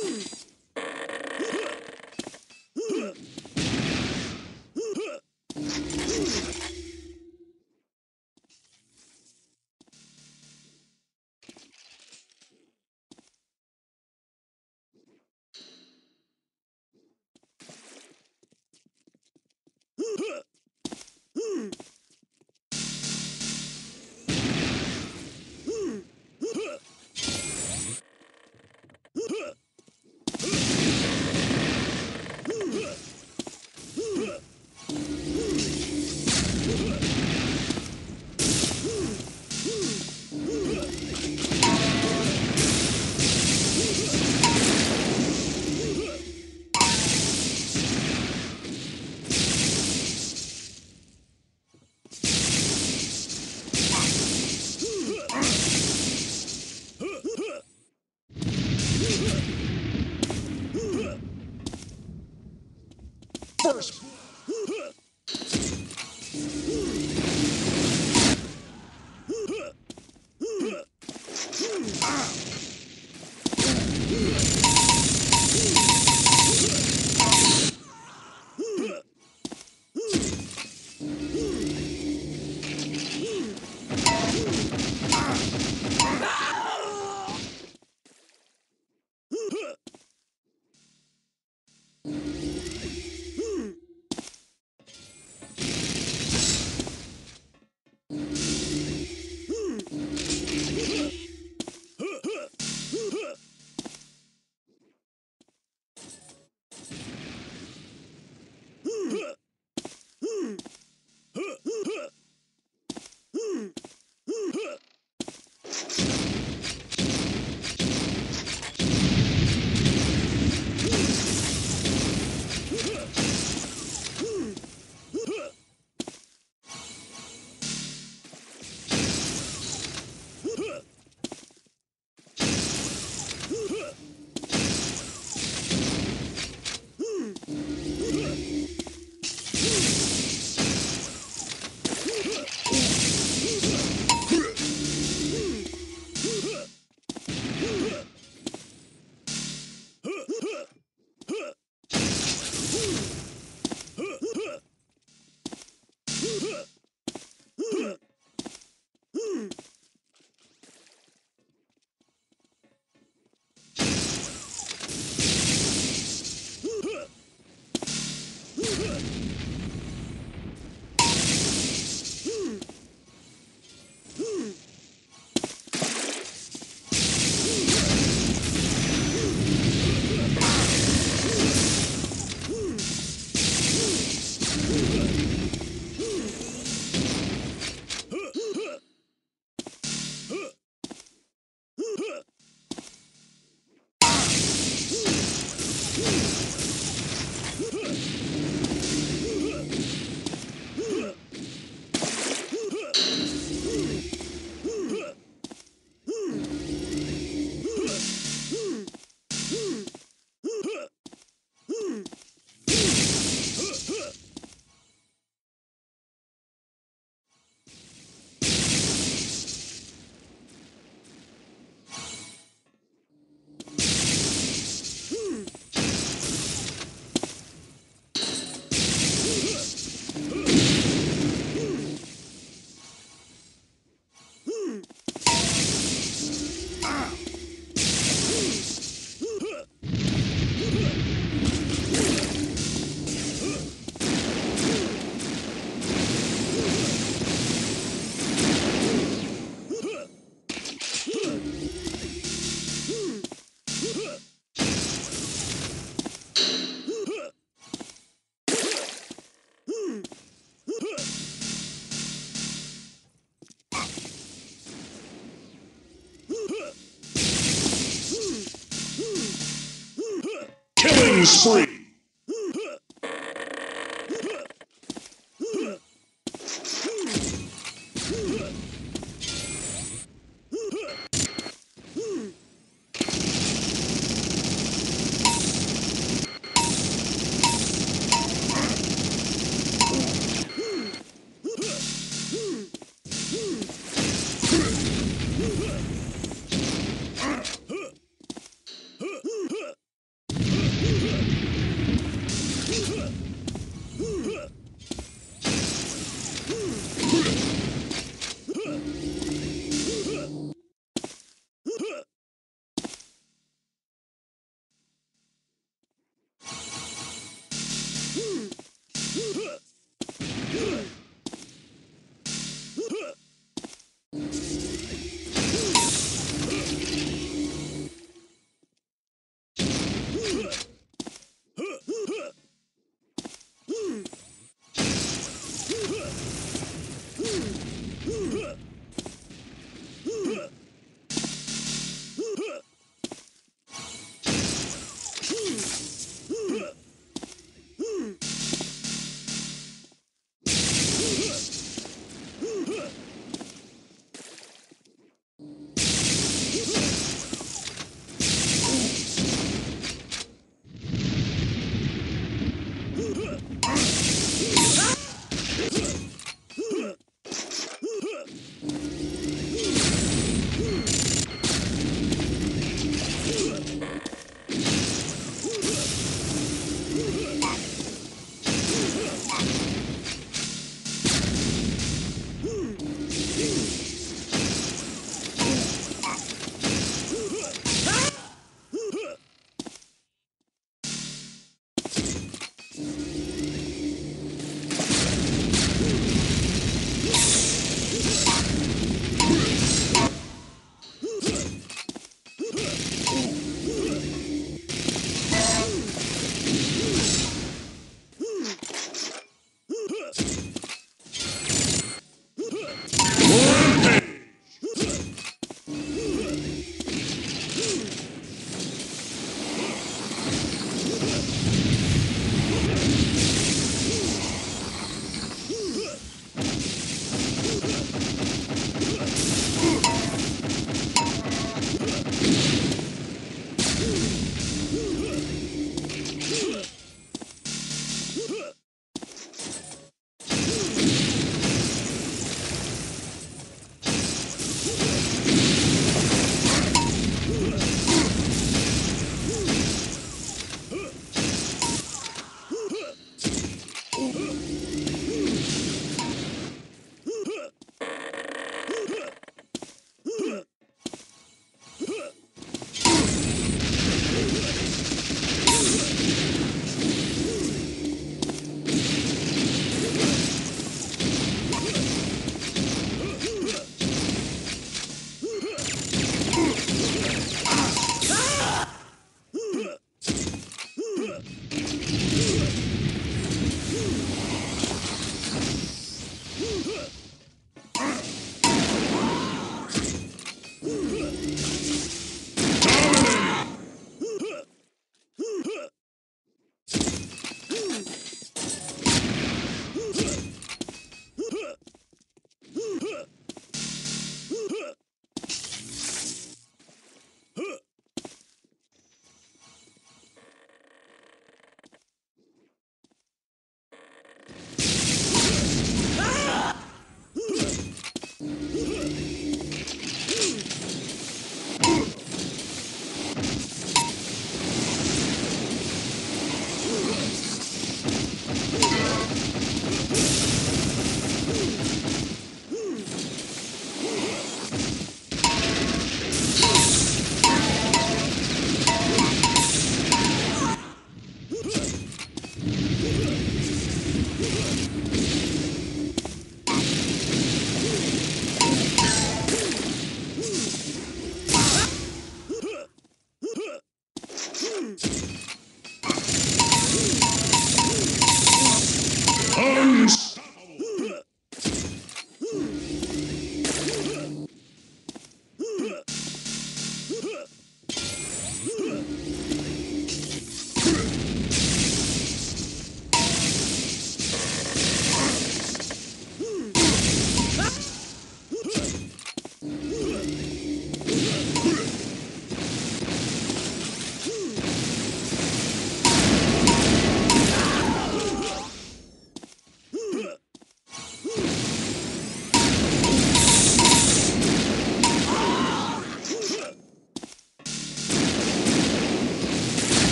First Huh! Spree.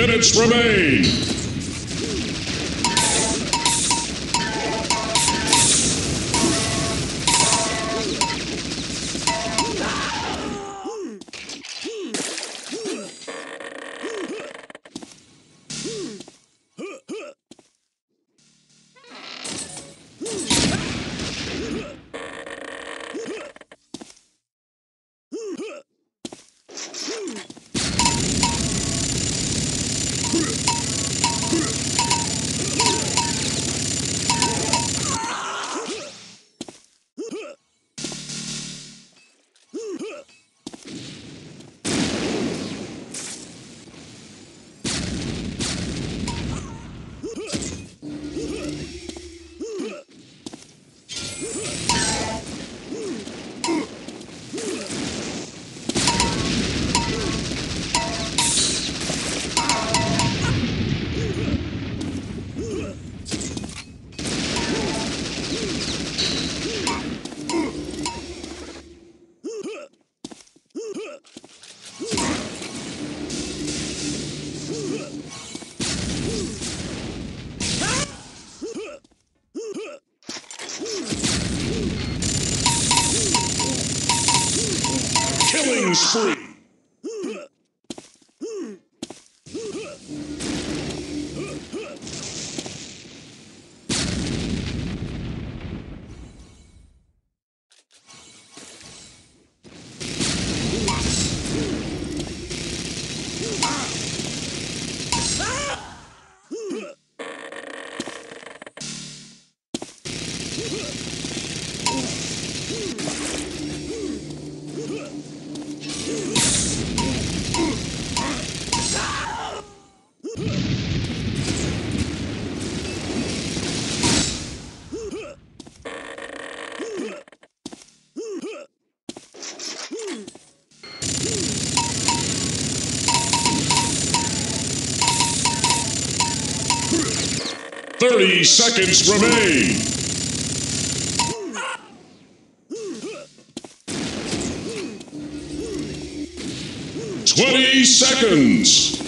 Minutes remain. 30 seconds remain. Twenty seconds.